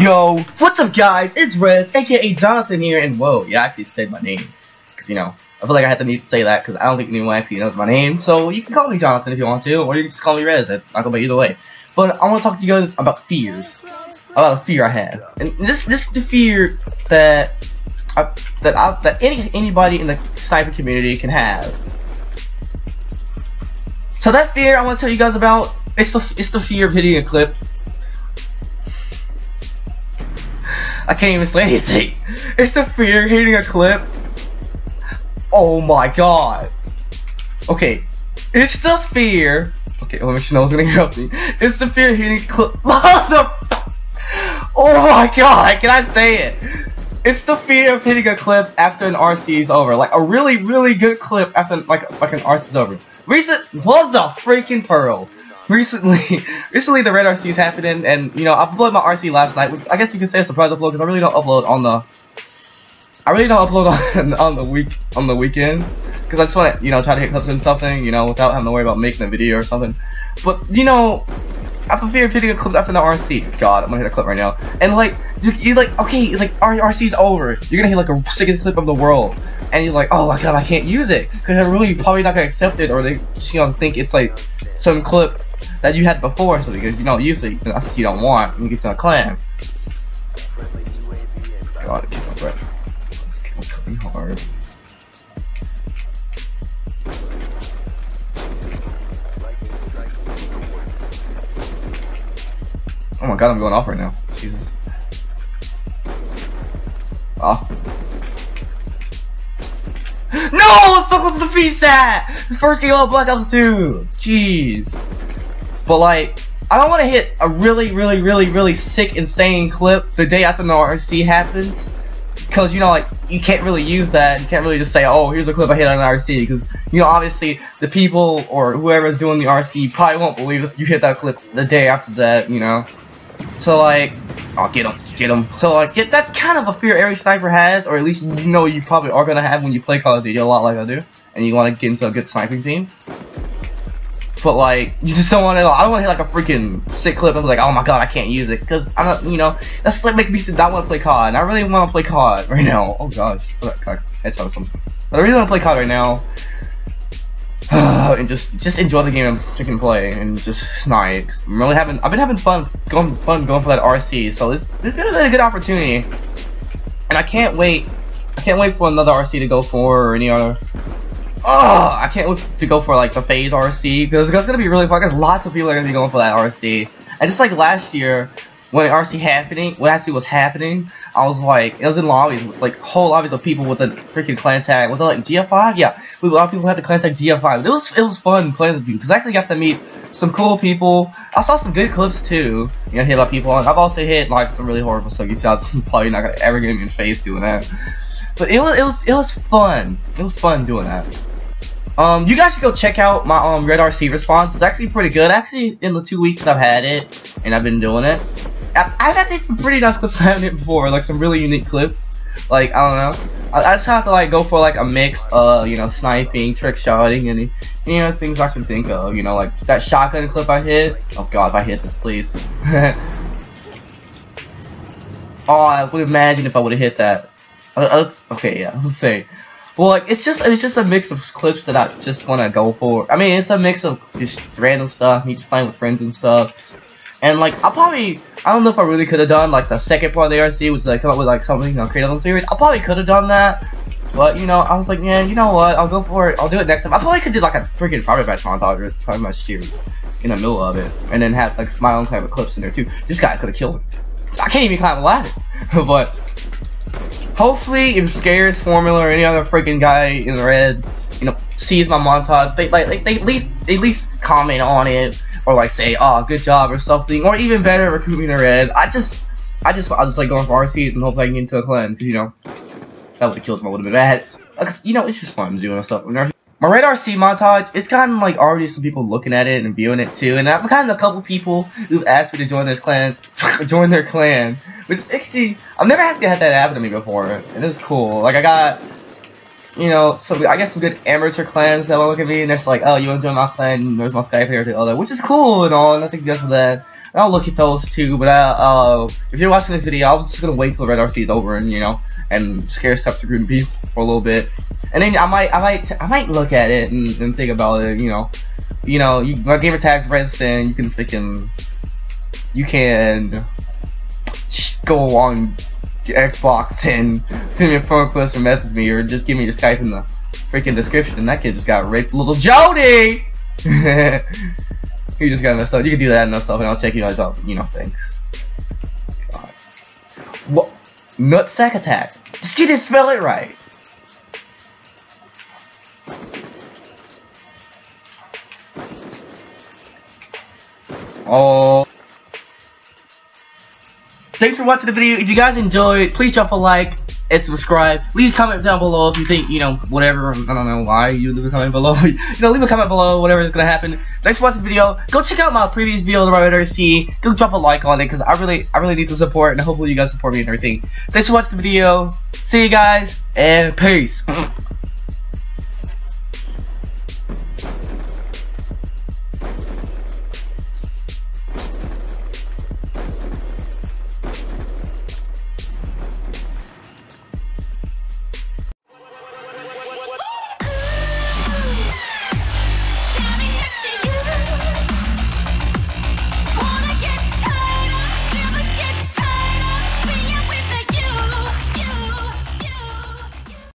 Yo, what's up guys? It's Red, aka Jonathan here, and whoa, you actually said my name. Because, you know, I feel like I have to need to say that because I don't think anyone actually knows my name. So you can call me Jonathan if you want to, or you can just call me Rez. I go by either way. But I want to talk to you guys about fears. About a fear I have. And this this is the fear that I, that I, that any anybody in the sniper community can have. So that fear I want to tell you guys about, it's the it's the fear of hitting a clip I can't even say anything. It's the fear of hitting a clip. Oh my god. Okay. It's the fear. Okay, let me see. No one's gonna interrupt me. It's the fear of hitting a clip. What the Oh my god, can I say it? It's the fear of hitting a clip after an RC is over. Like a really, really good clip after like like an RC is over. Recent was the freaking pearl. Recently, recently the red RC is happening, and you know I uploaded my RC last night, which I guess you could say a surprise upload because I really don't upload on the. I really don't upload on on the week on the weekend because I just want to you know try to hit clips and something you know without having to worry about making a video or something. But you know Fear of hitting a clip after the RC. God, I'm gonna hit a clip right now. And like, you, you like, okay, it's like RC's over. You're gonna hit like a sickest clip of the world, and you're like, oh my god, I can't use it because they're really probably not gonna accept it, or they you know think it's like some clip that you had before, so because you use it, that's what you don't want you get to a clan. God, keep my breath. Hard. Oh my god, I'm going off right now. Jesus. Oh. No! What's up with the beast at? This first game of Black Ops 2! Jeez. But like, I don't want to hit a really, really, really, really sick, insane clip the day after the RC happens. Because, you know, like, you can't really use that. You can't really just say, oh, here's a clip I hit on an RC. Because, you know, obviously, the people or whoever's doing the RC probably won't believe you hit that clip the day after that, you know. So like, I'll oh, get him, get him. So like, get, that's kind of a fear every sniper has, or at least you know you probably are gonna have when you play Call of Duty a lot like I do, and you want to get into a good sniping team. But like, you just don't want to. I don't want to hit like a freaking sick clip and be like, oh my god, I can't use it because I'm not. You know, that's like making me not want to play COD. And I really want to play COD right now. Oh gosh, headshot or something. But I really want to play COD right now. and just just enjoy the game and freaking play and just snipe. I'm really having I've been having fun going fun going for that RC, so it's it's been a good opportunity. And I can't wait I can't wait for another RC to go for or any other Oh, I can't wait to go for like the FaZe RC because it's gonna be really fun because lots of people are gonna be going for that RC. And just like last year, when RC happening, when RC was happening, I was like, it was in lobbies, like whole lobbies of people with a freaking clan tag. Was it like GF5? Yeah, a lot of people had clan tag GF5. It was it was fun playing with you because I actually got to meet some cool people. I saw some good clips too. You know, hit a lot of people, and I've also hit like some really horrible sucky shots. probably not gonna ever get me in FaZe doing that. But it was it was it was fun. It was fun doing that. Um, you guys should go check out my um Red RC response. It's actually pretty good. Actually, in the two weeks I've had it and I've been doing it, I've had some pretty nice clips I haven't hit before, like some really unique clips. Like, I don't know. I, I, just have to, like, go for, like, a mix of, you know, sniping, trick shotting, and, you know, things I can think of. You know, like, that shotgun clip I hit. Oh, God, if I hit this, please. oh, I would imagine if I would have hit that. Uh, uh, okay, yeah, let's say. Well, like, it's just, it's just a mix of clips that I just want to go for. I mean, it's a mix of just random stuff, me just playing with friends and stuff. And like, I'll probably, I don't know if I really could have done like the second part of the RC, which is like come up with like something, you know, create a series. I probably could have done that. But, you know, I was like, yeah, you know what, I'll go for it, I'll do it next time. I probably could do like a freaking private batch montage or private match series in the middle of it. And then have like smile and of clips in there too. This guy's gonna kill him. I can't even climb a ladder. but, hopefully if Scares Formula or any other freaking guy in the red, you know, sees my montage, they like, they, they at least, at least comment on it or like say, oh, good job or something, or even better, recruit me to red. I just, I just, I just like going for RC and hope I can get into a clan, because, you know, that would have killed him a little bit bad. Because, you know, it's just fun doing stuff. My Red RC montage, it's gotten like already some people looking at it and viewing it too, and I've gotten a couple people who've asked me to join this clan, join their clan, which is actually, I've never actually had that happen to me before, and it's cool. Like I got you know, some I guess some good amateur clans that will look at me and they're like, oh, you want to join my clan? There's my Skype here to other, which is cool and all. Nothing against that. And I'll look at those too. But uh, uh, if you're watching this video, I'm just gonna wait till the Red RC is over and you know, and scare steps to Green Beef for a little bit, and then I might, I might, I might look at it and, and think about it. You know, you know, you, my gamer tag's Redson. You can freaking, you can go on Xbox and send me a phone request or message me or just give me your Skype in the freaking description. And that kid just got raped, little Jody. he just got messed up. You can do that and stuff, and I'll check you guys out. You know, thanks. God. What? Nutsack attack. This kid didn't spell it right. Oh. Thanks for watching the video. If you guys enjoyed, please drop a like and subscribe. Leave a comment down below if you think, you know, whatever. I don't know why you leave a comment below. you know, leave a comment below, whatever is gonna happen. Thanks for watching the video. Go check out my previous video, the Rider C. Go drop a like on it because I really, I really need the support, and hopefully you guys support me and everything. Thanks for watching the video. See you guys, and peace.